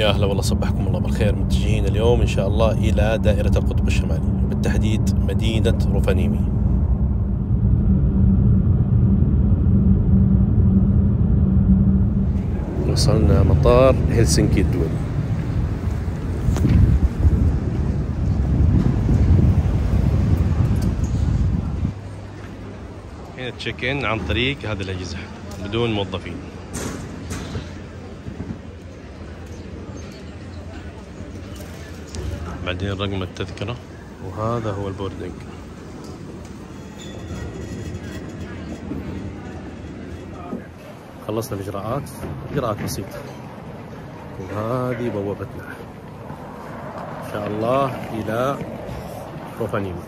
يا أهلا والله صبحكم الله بالخير متجهين اليوم إن شاء الله إلى دائرة القطب الشمالي بالتحديد مدينة روفانيمي. وصلنا مطار هلسنكي الدولي هنا تشيك إن عن طريق هذه الأجهزة بدون موظفين. بعدين رقم التذكرة. وهذا هو البوردنج خلصنا الإجراءات. إجراءات بسيطة. وهذه بوابتنا. إن شاء الله إلى روفانيمي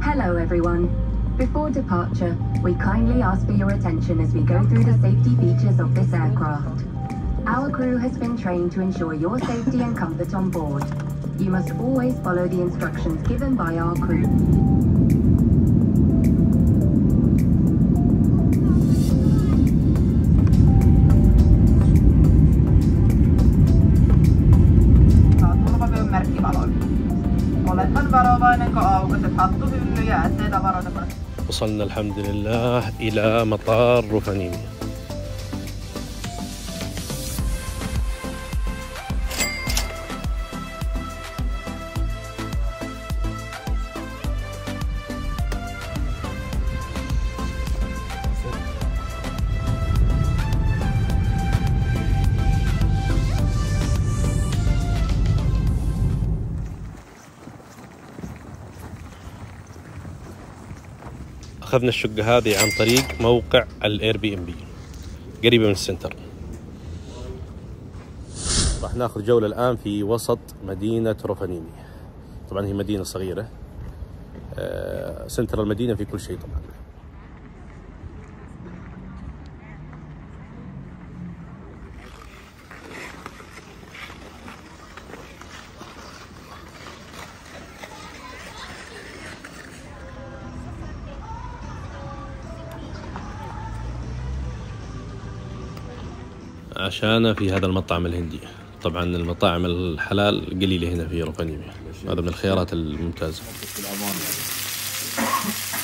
Hello, everyone. Before departure, we kindly ask for your attention as we go through the safety features of this aircraft. Our crew has been trained to ensure your safety and comfort on board. You must always follow the instructions given by our crew. Oletan varovainen, kun aukaiset hattuhylly ja ässeenavaroita وصلنا الحمد لله إلى مطار روفانيمي أخذنا الشقة هذه عن طريق موقع ال Airbnb قريبة من ال center. راح ناخذ جولة الآن في وسط مدينة روفانيمي طبعا هي مدينة صغيرة. آه، center المدينة في كل شيء طبعا. عشانا في هذا المطعم الهندي. طبعا المطاعم الحلال قليلة هنا في روفانيمي هذا من الخيارات الممتازة؟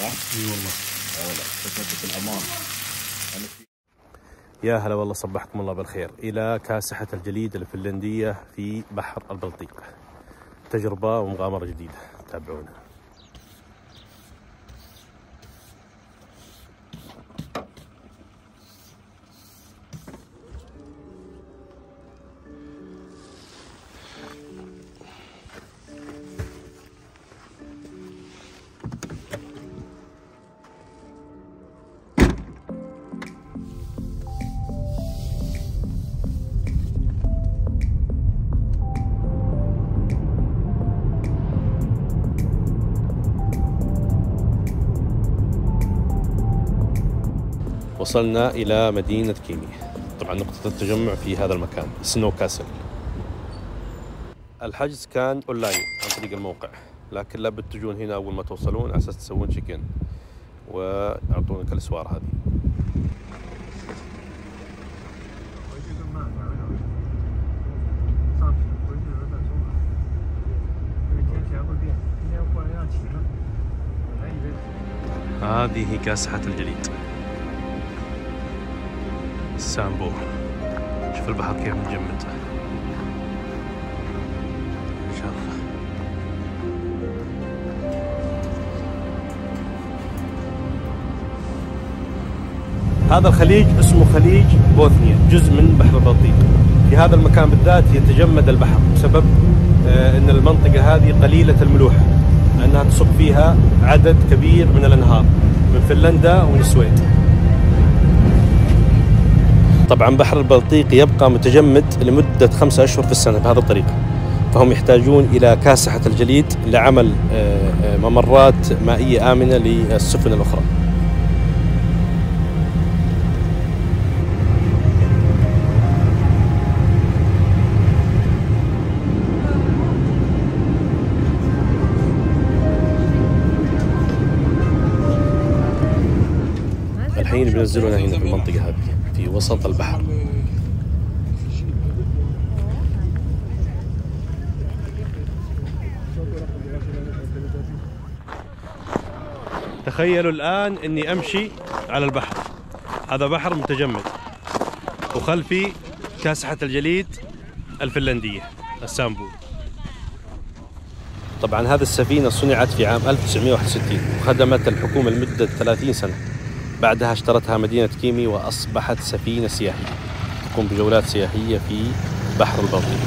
اي والله الامان يا هلا والله صبحكم الله بالخير. إلى كاسحة الجليد الفنلندية في بحر البلطيق. تجربة ومغامرة جديدة. تابعونا. وصلنا إلى مدينة كيمي طبعا نقطة التجمع في هذا المكان Snow Castle الحجز كان أونلاين عن طريق الموقع لكن لابد تجون هنا أول ما توصلون على أساس تسوون check-in ويعطونك الأسوار هذه. هذه كاسحة الجليد. سامبو. شوف البحر كيف مجمد. هذا الخليج اسمه خليج بوثنيا جزء من بحر البلطيق. في هذا المكان بالذات يتجمد البحر بسبب آه، إن المنطقة هذه قليلة الملوحة لأنها تصب فيها عدد كبير من الأنهار من فنلندا ومن السويد طبعا بحر البلطيق يبقى متجمد لمدة خمسة أشهر في السنة بهذه الطريقة. فهم يحتاجون إلى كاسحة الجليد لعمل آه، آه، ممرات مائية آمنة للسفن الأخرى. الحين بينزلونا هنا في المنطقة هذه. وسط البحر. تخيلوا الآن أني أمشي على البحر. هذا بحر متجمد. وخلفي كاسحة الجليد الفنلندية السامبو. طبعا هذه السفينة صنعت في عام 1961 وخدمت الحكومة لمدة 30 سنة. بعدها اشترتها مدينة كيمي وأصبحت سفينة سياحية تقوم بجولات سياحية في بحر البلطيق.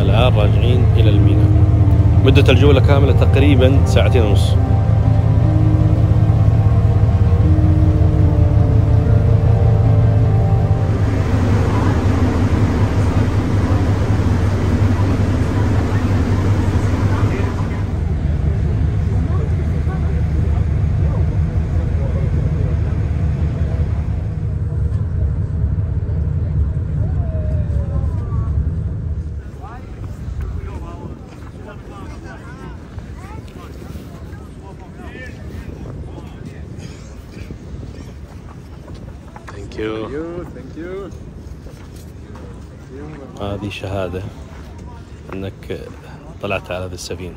الآن راجعين إلى الميناء مدة الجولة كاملة تقريبا ساعتين ونص. ثانك يو. هذه شهادة أنك طلعت على هذه السفينة